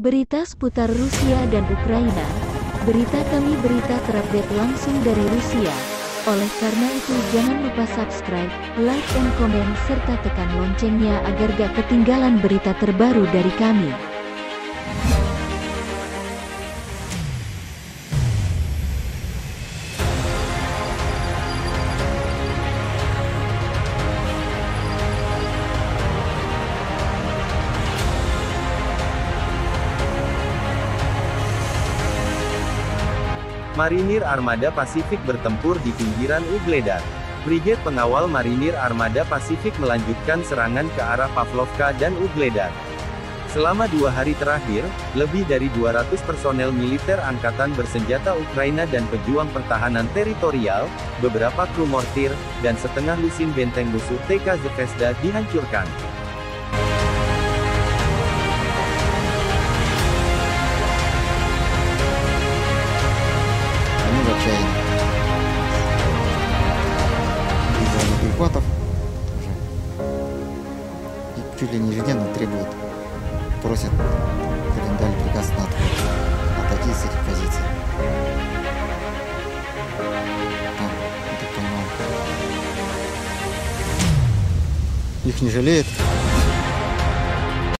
Berita seputar Rusia dan Ukraina. Berita kami berita terupdate langsung dari Rusia. Oleh karena itu jangan lupa subscribe, like dan komen serta tekan loncengnya agar gak ketinggalan berita terbaru dari kami. Marinir Armada Pasifik bertempur di pinggiran Ugledar. Brigade Pengawal Marinir Armada Pasifik melanjutkan serangan ke arah Pavlovka dan Ugledar. Selama dua hari terakhir, lebih dari 200 personel militer angkatan bersenjata Ukraina dan pejuang pertahanan teritorial, beberapa kru mortir, dan setengah lusin benteng musuh TK Zvezda dihancurkan. Перехватов уже. И чуть ли не ежедневно требуют, просят, дали приказ на отход. Отойти с этих позиций. Понимаю. Их не жалеют.